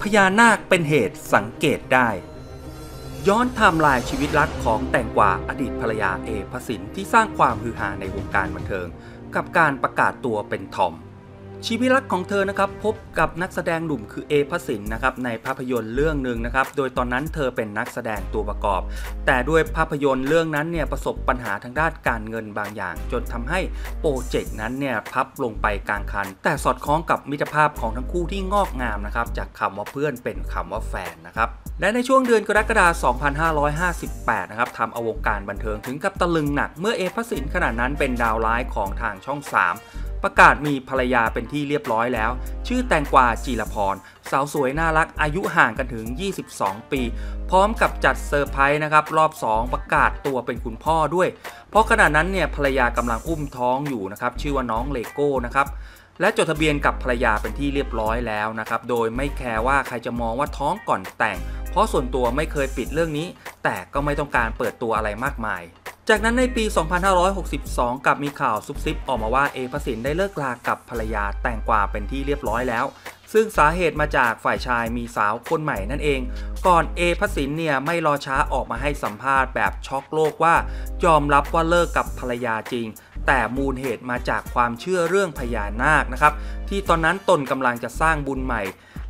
พญานาคเป็นเหตุสังเกตได้ ย้อนไทม์ไลน์ชีวิตรักของแตงกวาอดีตภรรยาเอพสินที่สร้างความฮือฮาในวงการบันเทิง กับการประกาศตัวเป็นทอม ชีวิตรักของเธอนะครับพบกับนักแสดงหนุ่มคือเอพสินนะครับในภาพยนตร์เรื่องหนึ่งนะครับโดยตอนนั้นเธอเป็นนักแสดงตัวประกอบ แต่ด้วยภาพยนตร์เรื่องนั้นเนี่ยประสบปัญหาทางด้านการเงินบางอย่าง จนทำให้โปรเจกต์นั้นเนี่ยพับลงไปกลางคัน แต่สอดคล้องกับมิตรภาพของทั้งคู่ที่งอกงามนะครับจากคำว่าเพื่อนเป็นคำว่าแฟนนะครับและในช่วงเดือนกรกฎาคม2558นะครับทำเอาวงการบันเทิงถึงกับตะลึงหนักเมื่อเอพสินขณะนั้นเป็นดาวร้ายของทางช่อง 3 ประกาศมีภรรยาเป็นที่เรียบร้อยแล้ว ชื่อแตงกวาจีรพร สาวสวยน่ารักอายุห่างกันถึง 22 ปี พร้อมกับจัดเซอร์ไพรส์นะครับ รอบ 2 ประกาศตัวเป็นคุณพ่อด้วย เพราะขณะนั้นเนี่ยภรรยากำลังอุ้มท้องอยู่นะครับ ชื่อว่าน้องเลโก้นะครับและจดทะเบียนกับภรรยาเป็นที่เรียบร้อยแล้วนะครับ โดยไม่แคร์ว่าใครจะมองว่าท้องก่อนแต่ง เพราะส่วนตัวไม่เคยปิดเรื่องนี้ แต่ก็ไม่ต้องการเปิดตัวอะไรมากมาย จากนั้นในปี 2562 กับมีข่าวซุบซิบออกมาว่าเอพระสินได้เลิกลากับภรรยาแต่งกว่าเป็นที่เรียบร้อยแล้ว ซึ่งสาเหตุมาจากฝ่ายชายมีสาวคนใหม่นั่นเอง ก่อนเอพระสินเนี่ยไม่รอช้าออกมาให้สัมภาษณ์แบบช็อกโลกว่า ยอมรับว่าเลิกกับภรรยาจริง แต่มูลเหตุมาจากความเชื่อเรื่องพญานาคนะครับที่ตอนนั้นตนกำลังจะสร้างบุญใหม่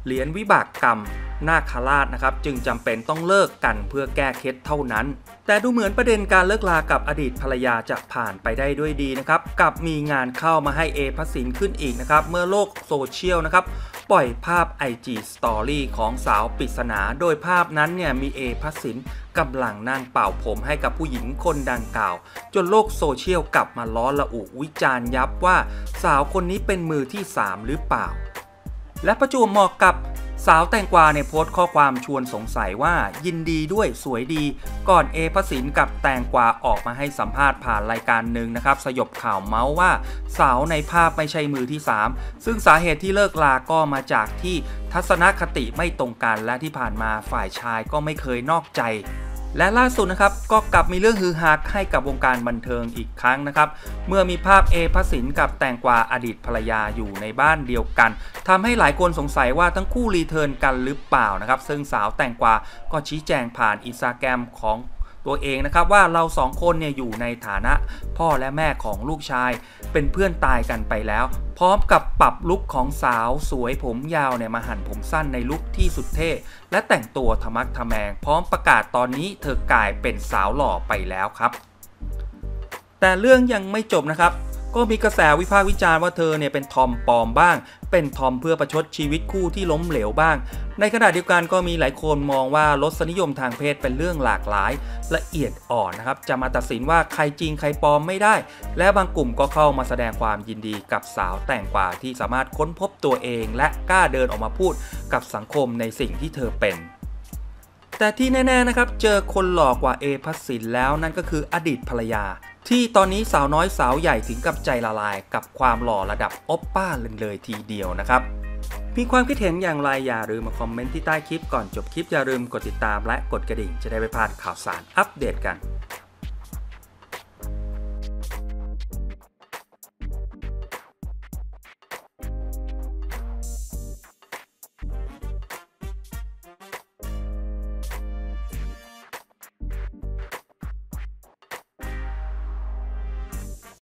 เหรียญวิบากกรรมนาคราชนะครับจึงจำเป็นต้องเลิกกันเพื่อแก้เคล็ดเท่านั้น แต่ดูเหมือนประเด็นการเลิกลากับอดีตภรรยาจะผ่านไปได้ด้วยดีนะครับกับมีงานเข้ามาให้เอพัสินขึ้นอีกนะครับเมื่อโลกโซเชียลนะครับปล่อยภาพ IG Story ของสาวปริศนา โดยภาพนั้นเนี่ยมีเอพัสินกำลังนั่งเป่าผมให้กับผู้หญิงคนดังกล่าว จนโลกโซเชียลกลับมาล้อละอุวิจารณ์ยับว่า สาวคนนี้เป็นมือที่ 3 หรือเปล่า และประจวบเหมาะกับสาวแตงกวาในโพสต์ข้อความชวนสงสัยว่ายินดีด้วยสวยดี ก่อนเอพระสินกับแตงกวาออกมาให้สัมภาษณ์ผ่านรายการหนึ่งนะครับ สยบข่าวเมาส์ว่า สาวในภาพไม่ใช่มือที่ 3 ซึ่งสาเหตุที่เลิกลาก็มาจากที่ทัศนคติไม่ตรงกันและที่ผ่านมาฝ่ายชายก็ไม่เคยนอกใจ และล่าสุดนะครับก็กลับมีเรื่องฮือฮาให้กับวงการบันเทิงอีกครั้งนะครับ เมื่อมีภาพเอพระสินกับแตงกวาอดีตภรรยาอยู่ในบ้านเดียวกันทำให้หลายคนสงสัยว่าทั้งคู่รีเทิร์นกันหรือเปล่านะครับ ซึ่งสาวแตงกวาก็ชี้แจงผ่านอินสตาแกรมของตัวเองนะครับว่าเราสองคนเนี่ยอยู่ในฐานะพ่อและแม่ของลูกชาย เป็นเพื่อนตายกันไปแล้ว พร้อมกับปรับลุคของสาวสวยผมยาวเนี่ยมาหั่นผมสั้นในลุคที่สุดเท่ และแต่งตัวทะมักทะแมง พร้อมประกาศตอนนี้เธอกลายเป็นสาวหล่อไปแล้วครับ แต่เรื่องยังไม่จบนะครับ ก็มีกระแสวิพากษ์วิจารณ์ว่าเธอเนี่ยเป็นทอมปลอมบ้าง เป็นทอมเพื่อประชดชีวิตคู่ที่ล้มเหลวบ้าง ในขณะเดียวกันก็มีหลายคนมองว่ารสนิยมทางเพศเป็นเรื่องหลากหลาย ละเอียดอ่อนนะครับ จะมาตัดสินว่าใครจริงใครปลอมไม่ได้ และบางกลุ่มก็เข้ามาแสดงความยินดีกับสาวแต่งกว่าที่สามารถค้นพบตัวเอง และกล้าเดินออกมาพูดกับสังคมในสิ่งที่เธอเป็น แต่ที่แน่ๆนะครับเจอคนหลอกกว่าเอพัสินแล้วนั่นก็คืออดีตภรรยา ที่ตอนนี้สาวน้อยสาวใหญ่ถึงกับใจละลายกับความหล่อระดับโอปป้าเลยเลยทีเดียวนะครับมีความคิดเห็นอย่างไรอย่าลืมมาคอมเมนต์ที่ใต้คลิปก่อนจบคลิปอย่าลืมกดติดตามและกดกระดิ่งจะได้ไม่พลาดข่าวสารอัปเดตกัน